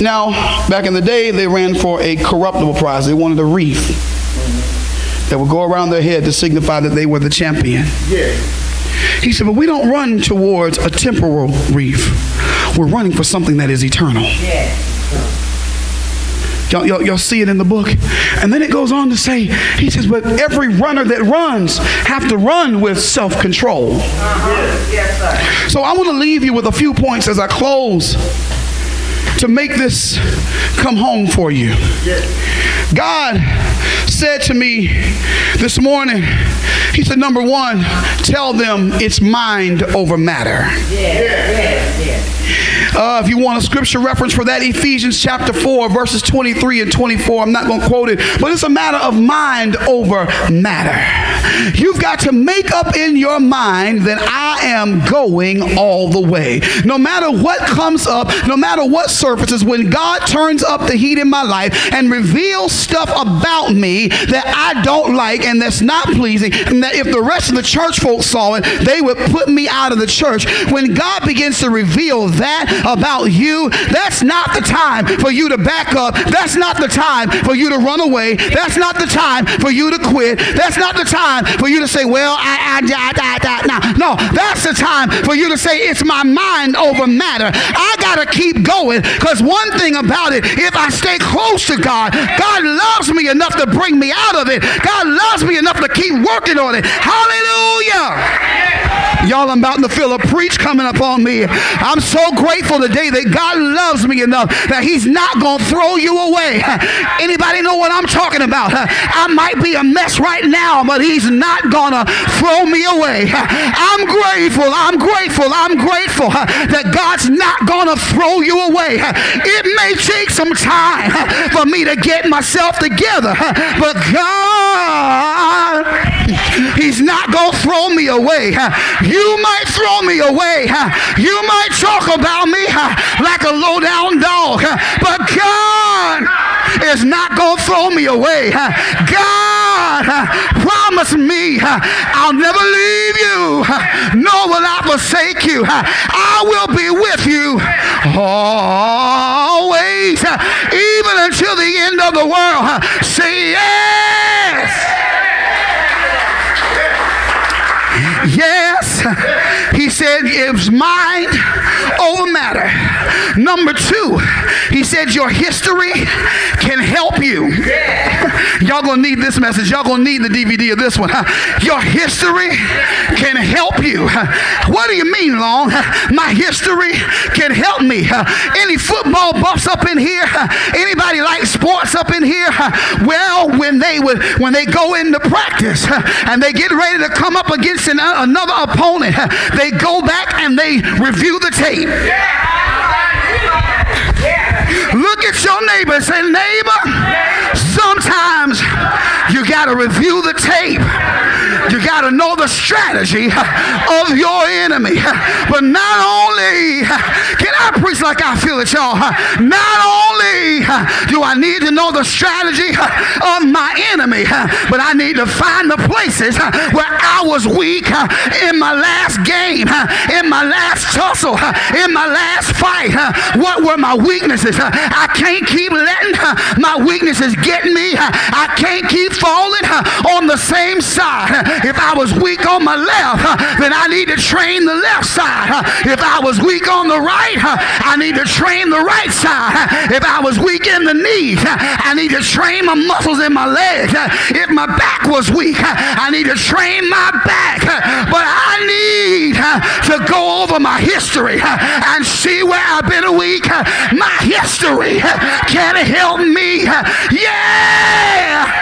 Now, back in the day, they ran for a corruptible prize. They wanted a wreath that would go around their head to signify that they were the champion. He said, but we don't run towards a temporal wreath, We're running for something that is eternal. Yeah. Y'all, y'all, y'all see it in the book. And then it goes on to say, he says, but every runner that runs have to run with self-control. Uh-huh. Yes. So I want to leave you with a few points as I close to make this come home for you. God said to me this morning, He said, number one, tell them it's mind over matter. Yeah. Yeah. Yeah. Uh, if you want a scripture reference for that, Ephesians chapter 4, verses 23 and 24. I'm not going to quote it, but it's a matter of mind over matter. You've got to make up in your mind that I am going all the way. No matter what comes up, no matter what surfaces, when God turns up the heat in my life and reveals stuff about me that I don't like and that's not pleasing, and that if the rest of the church folks saw it, they would put me out of the church. When God begins to reveal that about you, that's not the time for you to back up. That's not the time for you to run away. That's not the time for you to quit. That's not the time for you to say, well, I, I, I, I, I. No, no, that's the time for you to say, it's my mind over matter. I got to keep going because one thing about it, if I stay close to God, God loves me enough to bring me out of it. God loves me enough to keep working on it. Hallelujah. Y'all, I'm about to feel a preach coming up on me. I'm so grateful today that God loves me enough that He's not going to throw you away. Anybody know what I'm talking about? I might be a mess right now, but He's not going to throw me away. I'm grateful. I'm grateful. I'm grateful that God's not going to throw you away. It may take some time for me to get myself together, but God, He's not going to throw me away. You might throw me away. You might talk about me like a low down dog, but God is not going to throw me away. God promised me I'll never leave you, nor will I forsake you. I will be with you always, even until the end of the world. Say yes. Yes. Said it's mind over matter. Number two, he said your history can help you. Y'all gonna need this message. Y'all gonna need the DVD of this one. Your history can help you. What do you mean, Long? My history can help me. Any football buffs up in here? Anybody like sports up in here? Well, when they would when they go into practice and they get ready to come up against an, uh, another opponent, they go back and they review the tape. Look at your neighbor and say, neighbor, sometimes you got to review the tape. You got to know the strategy of your enemy. But not only can I preach like I feel it, y'all, not only do I need to know the strategy of my enemy, but I need to find the places where I was weak in my last game, in my last tussle, in my last fight. What were my weaknesses? I can't keep letting my weaknesses get me. I can't keep falling on the same side. If I was weak on my left, then I need to train the left side. If I was weak on the right, I need to train the right side. If I was weak in the knees, I need to train my muscles in my legs. If my back was weak, I need to train my back. But I need to go over my history and see where I've been weak. My history can help me. Yeah.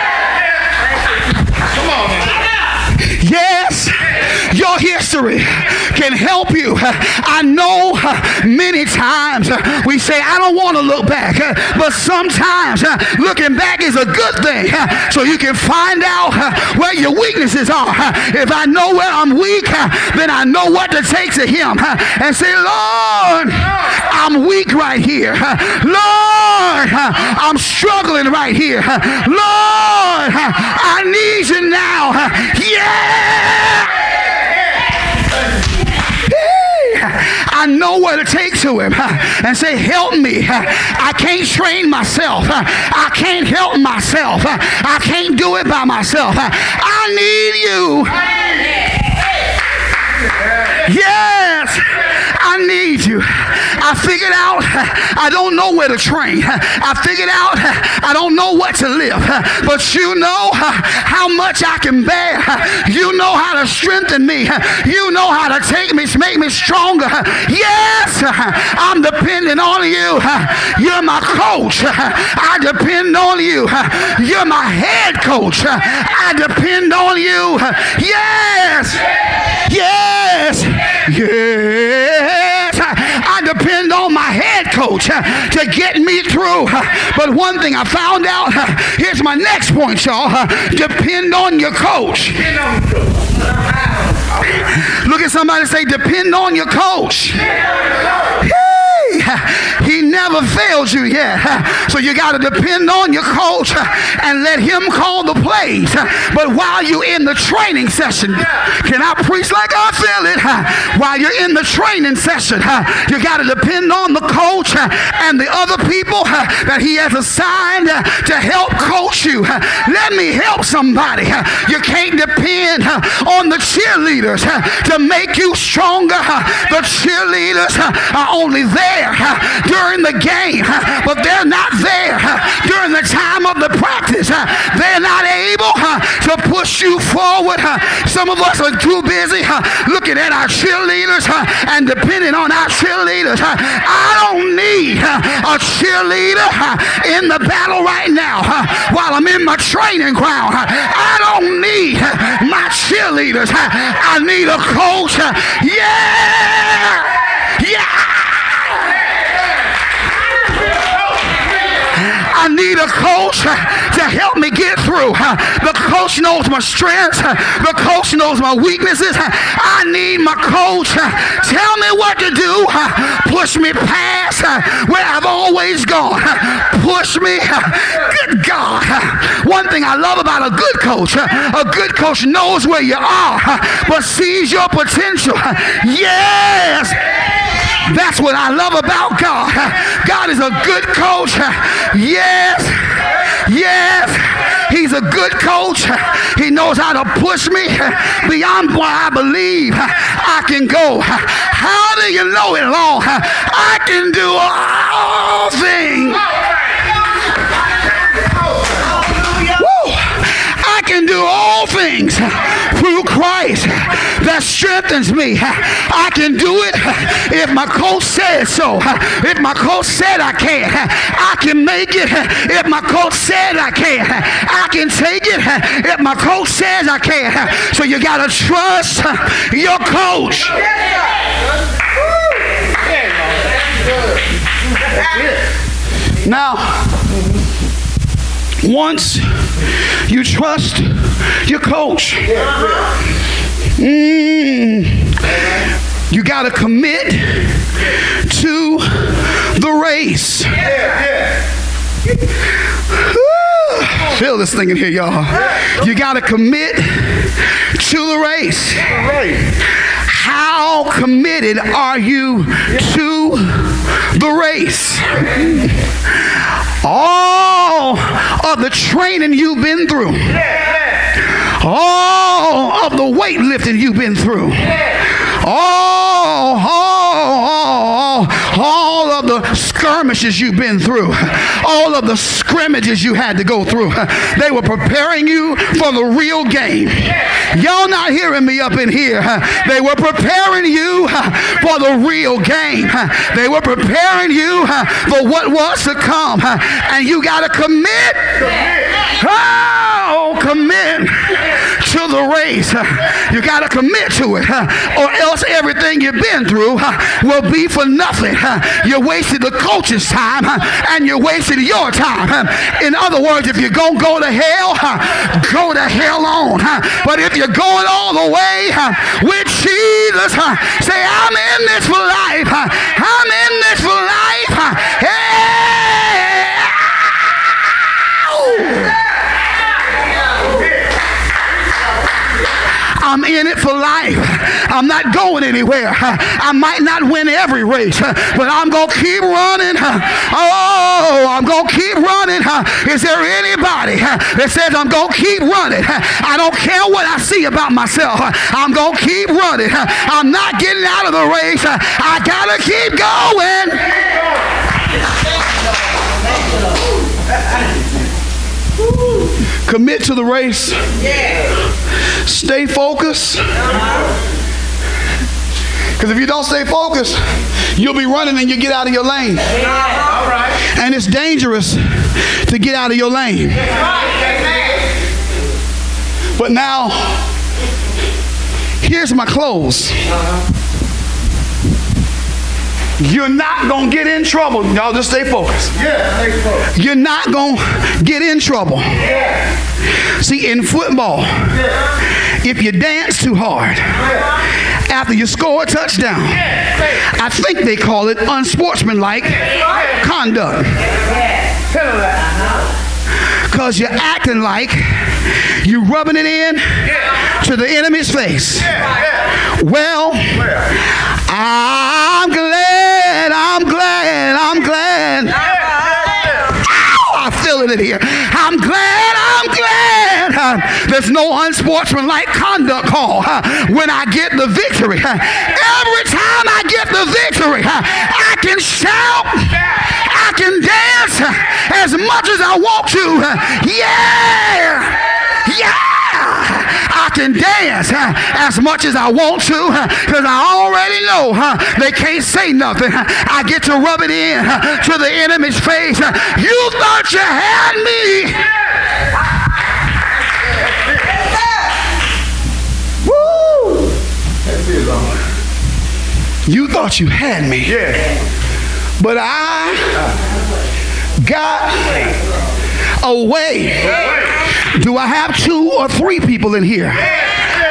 History can help you. I know many times we say, I don't want to look back, but sometimes looking back is a good thing so you can find out where your weaknesses are. If I know where I'm weak, then I know what to take to Him and say, Lord, I'm weak right here. Lord, I'm struggling right here. Lord, I need you now. Yeah. I know where to take to him and say, Help me. I can't train myself. I can't help myself. I can't do it by myself. I need you. Yes, I need you. I figured out I don't know where to train. I figured out I don't know what to live. But you know how much I can bear. You know how to strengthen me. You know how to take me, make me stronger. Yes, I'm depending on you. You're my coach. I depend on you. You're my head coach. I depend on you. Yes. Yes. Yes. Coach to get me through. But one thing I found out here's my next point, y'all. Depend on your coach. Look at somebody say, depend on your coach. He never failed you yet. So you got to depend on your coach and let him call the plays. But while you're in the training session, can I preach like I feel it? While you're in the training session, you got to depend on the coach and the other people that he has assigned to help coach you. Let me help somebody. You can't depend on the cheerleaders to make you stronger. The cheerleaders are only there during the game, but they're not there during the time of the practice. They're not able to push you forward. Some of us are too busy looking at our cheerleaders and depending on our cheerleaders. I don't need a cheerleader in the battle right now while I'm in my training ground. I don't need my cheerleaders. I need a coach. Yeah! I need a coach uh, to help me get through. Uh, the coach knows my strengths. Uh, the coach knows my weaknesses. I need my coach. Tell me what to do. Push me past where I've always gone. Push me. Good God. One thing I love about a good coach, a good coach knows where you are, but sees your potential. Yes. That's what I love about God. God is a good coach. Yes. Yes. He's a good coach. He knows how to push me beyond what I believe I can go. How do you know it, Lord? I can do all things. Woo. I can do all things through Christ that strengthens me. I can do it if my coach says so. If my coach said I can, I can make it if my coach said I can. I can take it if my coach says I can. So you got to trust your coach. Now, once you trust your coach, mm, you got to commit to the race. Feel this thing in here, y'all. You got to commit to the race. How committed are you to the race? All of the training you've been through, all of the weightlifting you've been through, all, all, all, all of the skirmishes you've been through, all of the scrimmages you had to go through. They were preparing you for the real game. Y'all not hearing me up in here. They were preparing you for the real game. They were preparing you for what was to come. And you got to commit. Oh, commit ah! The race. You got to commit to it, or else everything you've been through will be for nothing. You wasted the coach's time and you wasted your time. In other words, if you're going to go to hell, go to hell on. But if you're going all the way with Jesus, say, I'm in this for life. I'm in this for life. Hey! In it for life. I'm not going anywhere. I might not win every race, but I'm going to keep running. Oh, I'm going to keep running. Is there anybody that says I'm going to keep running? I don't care what I see about myself. I'm going to keep running. I'm not getting out of the race. I got to keep going. Commit to the race. Stay focused. Because if you don't stay focused, you'll be running and you get out of your lane. And it's dangerous to get out of your lane. But now, here's my close. You're not going to get in trouble. Y'all just stay focused. Yeah, stay focused. You're not going to get in trouble. Yeah. See, in football, if you dance too hard after you score a touchdown, I think they call it unsportsmanlike conduct. Because you're acting like you're rubbing it in to the enemy's face. Well, I'm there's no unsportsmanlike conduct call uh, when I get the victory. Uh, every time I get the victory, uh, I can shout, I can dance as much as I want to. Yeah, yeah. I can dance uh, as much as I want to because I already know uh, they can't say nothing. I get to rub it in to the enemy's face. You thought you had me. You thought you had me. Yeah. But I got away. Do I have two or three people in here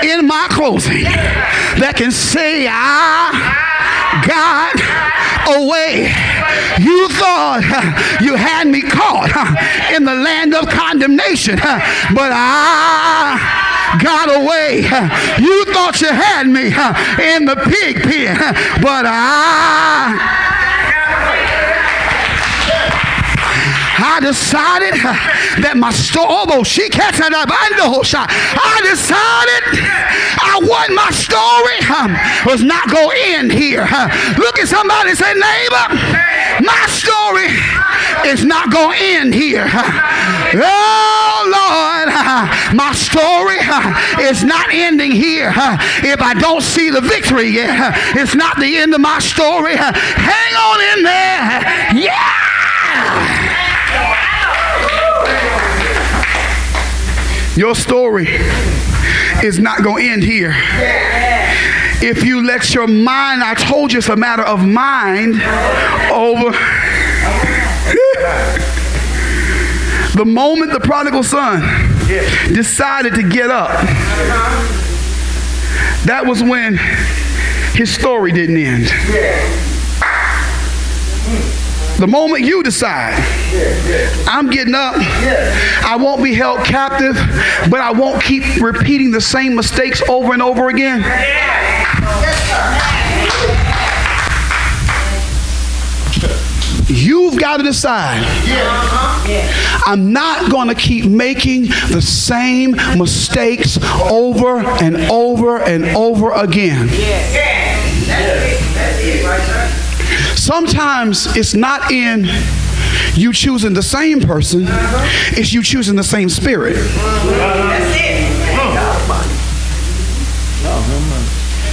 in my closing that can say I got away? You thought you had me caught in the land of condemnation, but I got away. You thought you had me in the pig pen, but I I decided that my story, oh, she catch shot. I decided I want my story was not going to end here. Look at somebody and say, neighbor, my story is not going to end here. Oh, Lord, my story is not ending here. If I don't see the victory yet, it's not the end of my story. Hang on in there. Yeah. Your story is not going to end here. If you let your mind, I told you it's a matter of mind over. the moment the prodigal son decided to get up, that was when his story didn't end. The moment you decide, I'm getting up, I won't be held captive, but I won't keep repeating the same mistakes over and over again. You've got to decide. I'm not going to keep making the same mistakes over and over and over again. Sometimes it's not in you choosing the same person, it's you choosing the same spirit. That's it.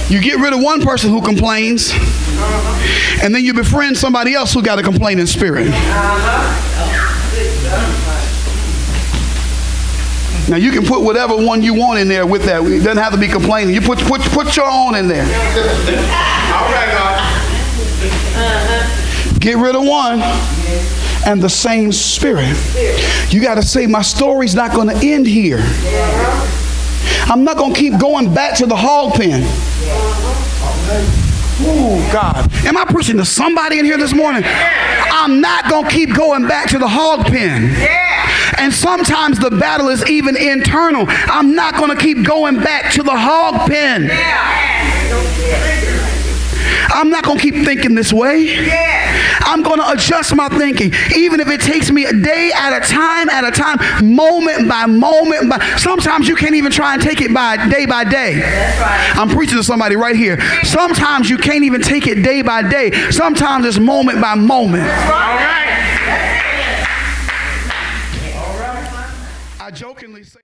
You get rid of one person who complains, and then you befriend somebody else who got a complaining spirit. Now you can put whatever one you want in there with that. It doesn't have to be complaining. You put put put your own in there. All right, God. Get rid of one and the same spirit. You got to say, my story's not going to end here. I'm not going to keep going back to the hog pen. Oh, God. Am I preaching to somebody in here this morning? I'm not going to keep going back to the hog pen. And sometimes the battle is even internal. I'm not going to keep going back to the hog pen. I'm not going to keep thinking this way. I'm going to adjust my thinking, even if it takes me a day at a time, at a time, moment by moment. By sometimes you can't even try and take it by day by day. I'm preaching to somebody right here. Sometimes you can't even take it day by day. Sometimes it's moment by moment. All right. I jokingly say.